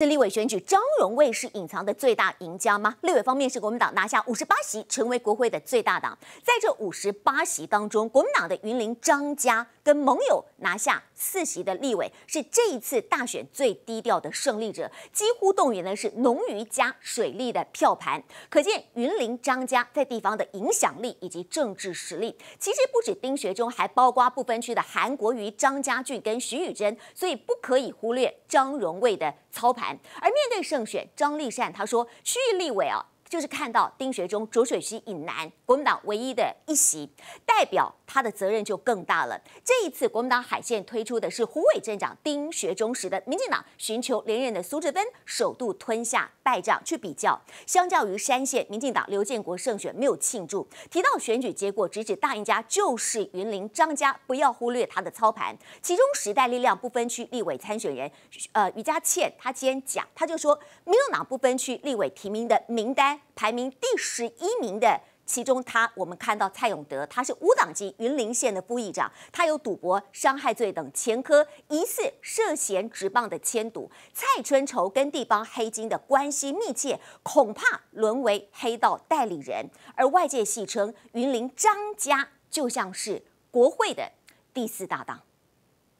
这立委选举，张荣卫是隐藏的最大赢家吗？立委方面是国民党拿下五十八席，成为国会的最大党。在这五十八席当中，国民党的云林张家跟盟友拿下四席的立委，是这一次大选最低调的胜利者，几乎动员的是农渔加水利的票盘。可见云林张家在地方的影响力以及政治实力。其实不止丁学中，还包括不分区的韩国瑜、张家俊跟徐宇珍，所以不可以忽略张荣卫的操盘。而面对胜选，张立善他说：“区域立委啊。”就是看到丁学中浊水溪以南国民党唯一的一席，代表他的责任就更大了。这一次国民党海线推出的是胡伟镇长丁学中时的民进党寻求连任的苏志芬首度吞下败仗，去比较，相较于山县民进党刘建国胜选没有庆祝，提到选举结果直指大赢家就是云林张家，不要忽略他的操盘。其中时代力量不分区立委参选人呃于家倩，他今天讲，他就说民有党不分区立委提名的名单。排名第十一名的，其中他我们看到蔡永德，他是无党籍云林县的副议长，他有赌博、伤害罪等前科，疑似涉嫌职棒的牵赌。蔡春愁跟地方黑金的关系密切，恐怕沦为黑道代理人。而外界戏称云林张家就像是国会的第四大党。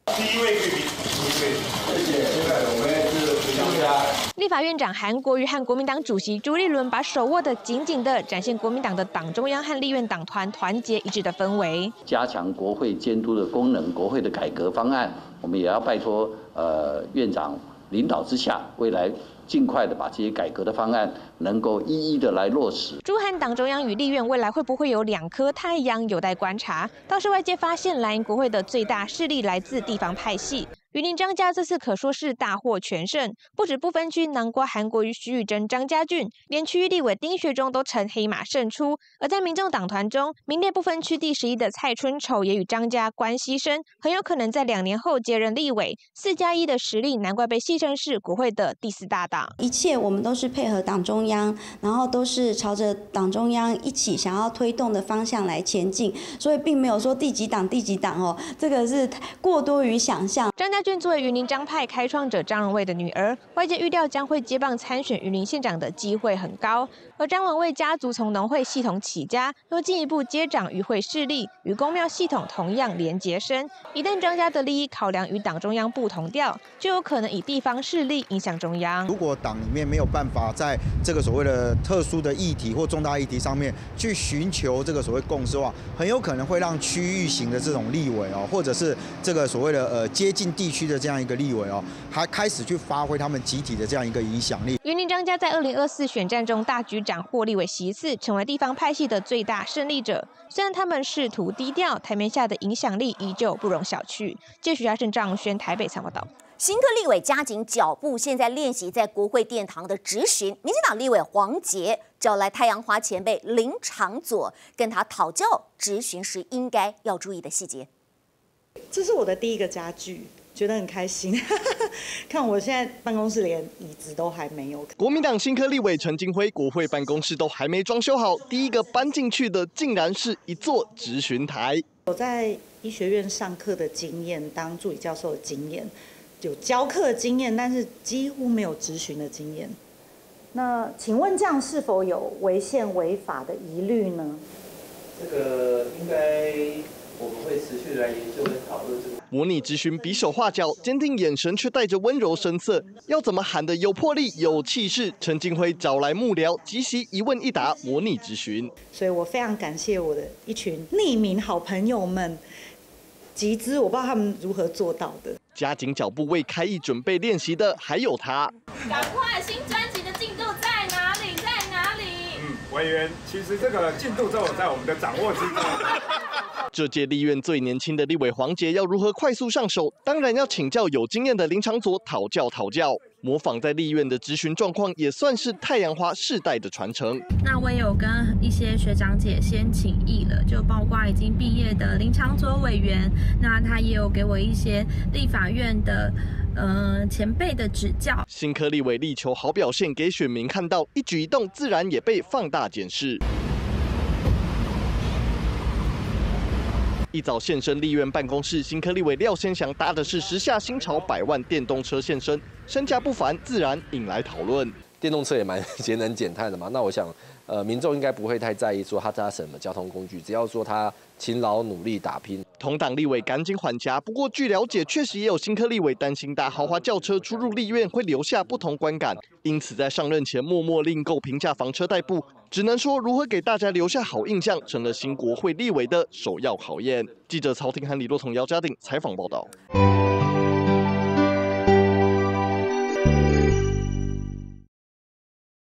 第一位贵宾，谢谢。现在我们。立法院长韩国瑜和国民党主席朱立伦把手握得紧紧的，展现国民党的党中央和立院党团团结一致的氛围。加强国会监督的功能，国会的改革方案，我们也要拜托呃院长领导之下，未来。尽快的把这些改革的方案能够一一的来落实。朱汉党中央与立院未来会不会有两颗太阳，有待观察。倒是外界发现，蓝营国会的最大势力来自地方派系。云林张家这次可说是大获全胜，不止不分区南瓜韩国瑜、徐宇珍、张家俊，连区域立委丁学忠都成黑马胜出。而在民众党团中，名列不分区第十一的蔡春丑也与张家关系深，很有可能在两年后接任立委。四加一的实力，难怪被戏称是国会的第四大党。一切我们都是配合党中央，然后都是朝着党中央一起想要推动的方向来前进，所以并没有说第几党第几党哦，这个是过多于想象。张家。俊作为云林张派开创者张荣卫的女儿，外界预料将会接棒参选云林县长的机会很高。而张荣卫家族从农会系统起家，若进一步接掌渔会势力，与公庙系统同样连结深。一旦张家的利益考量与党中央不同调，就有可能以地方势力影响中央。如果党里面没有办法在这个所谓的特殊的议题或重大议题上面去寻求这个所谓共识的话，很有可能会让区域型的这种立委哦，或者是这个所谓的呃接近地。区的这样一个立委哦，还开始去发挥他们集体的这样一个影响力。云林张家在二零二四选战中大局长获立委席次，成为地方派系的最大胜利者。虽然他们试图低调，台面下的影响力依旧不容小觑。谢许家胜、张轩台北采访到。新科立委加紧脚步，现在练习在国会殿堂的质询。民进党立委黄杰找来太阳花前辈林长佐，跟他讨教质询时应该要注意的细节。这是我的第一个家具。觉得很开心，看我现在办公室连椅子都还没有。国民党新科立委陈金辉，国会办公室都还没装修好，第一个搬进去的竟然是一座质询台。我在医学院上课的经验，当助理教授的经验，有教课经验，但是几乎没有直询的经验。那请问这样是否有违宪违法的疑虑呢？这个应该我们会持续来研究跟讨论这个。模拟咨询比手画脚，坚定眼神却带着温柔神色。要怎么喊得有魄力、有气势？陈金辉找来幕僚，即席一问一答，模拟咨询。所以我非常感谢我的一群匿名好朋友们，集资，我不知道他们如何做到的。加紧脚步为开艺准备练习的还有他。赶快，新专辑的进度在哪里？在哪里？嗯，委员，其实这个进度都有在我们的掌握之中。这届立院最年轻的立委黄杰要如何快速上手？当然要请教有经验的林长佐讨教讨教。模仿在立院的咨询状况，也算是太阳花世代的传承。那我也有跟一些学长姐先请益了，就包括已经毕业的林长佐委员，那他也有给我一些立法院的呃前辈的指教。新科立委力求好表现，给选民看到，一举一动自然也被放大检视。一早现身立院办公室，新科立委廖先祥搭的是时下新潮百万电动车现身，身价不凡，自然引来讨论。电动车也蛮节能减碳的嘛，那我想，呃，民众应该不会太在意说他搭什么交通工具，只要说他勤劳努力打拼。同党立委赶紧缓颊，不过据了解，确实也有新科立委担心搭豪华轿车出入立院会留下不同观感，因此在上任前默默另购平价房车代步。只能说，如何给大家留下好印象，成了新国会立委的首要考验。记者曹廷涵、李洛彤、姚嘉定采访报道。